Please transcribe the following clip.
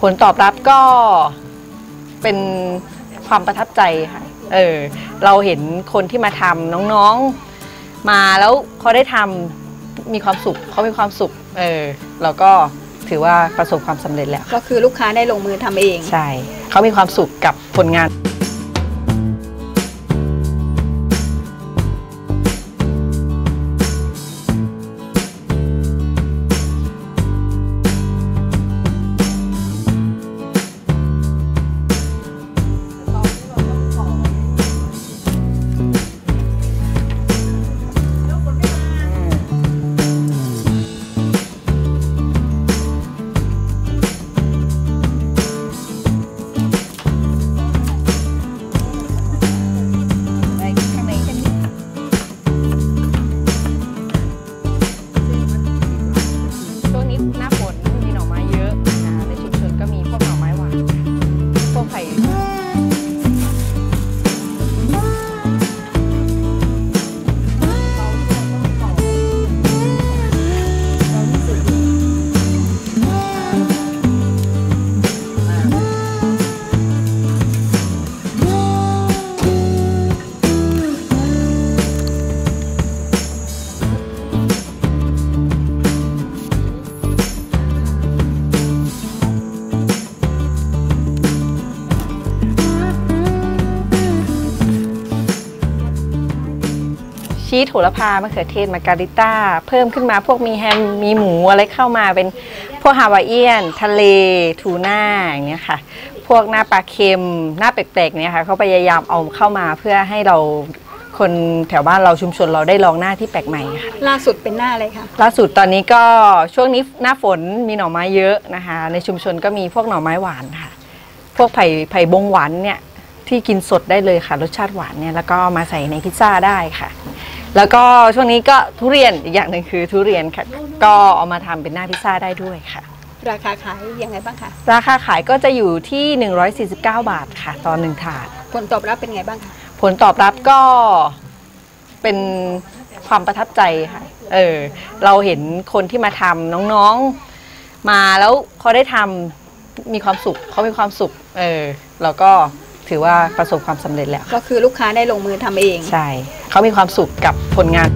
ผลตอบรับก็เป็นความประทับใจค่ะ เออ เราเห็นคนที่มาทำน้องๆ มาแล้วเขาได้ทำมีความสุขเขามีความสุข เออเราก็ถือว่าประสบความสำเร็จแล้ว ก็คือลูกค้าได้ลงมือทำเอง ใช่ เขามีความสุขกับผลงาน ชีสโหระพามะเขือเทศมาการิต้า เพิ่มขึ้นมาพวกมีแฮมมีหมูอะไรเข้ามาเป็นพวกฮาวายเอียน ทะเลทูน่าอย่างเงี้ยค่ะ พวกหน้าปลาเค็มหน้าแปลกๆเนี่ยค่ะเขาพยายามเอาเข้ามาเพื่อให้เราคนแถวบ้านเราชุมชนเราได้ลองหน้าที่แปลกใหม่ค่ะล่าสุดเป็นหน้าอะไรคะล่าสุดตอนนี้ก็ช่วงนี้หน้าฝนมีหน่อไม้เยอะนะคะ ในชุมชนก็มีพวกหน่อไม้หวานค่ะ พวกไผ่ไผ่บงหวานเนี่ยที่กินสดได้เลยค่ะ รสชาติหวานเนี่ยแล้วก็เอามาใส่ในพิซซ่าได้ค่ะ แล้วก็ช่วงนี้ก็ทุเรียนอีกอย่างหนึ่งคือทุเรียนค่ะ ก็เอามาทำเป็นหน้าพิซซ่าได้ด้วยค่ะ ราคาขายยังไงบ้างคะ ราคาขายก็จะอยู่ที่ 149 บาทค่ะต่อหนึ่งถาด ผลตอบรับเป็นไงบ้างคะ ผลตอบรับก็เป็นความประทับใจค่ะ เออ เราเห็นคนที่มาทำน้องๆ มาแล้วเขาได้ทำมีความสุขเขามีความสุข เออ เราก็ ถือว่าประสบความสำเร็จแล้ว ก็คือลูกค้าได้ลงมือทำเอง ใช่ เขามีความสุขกับผลงาน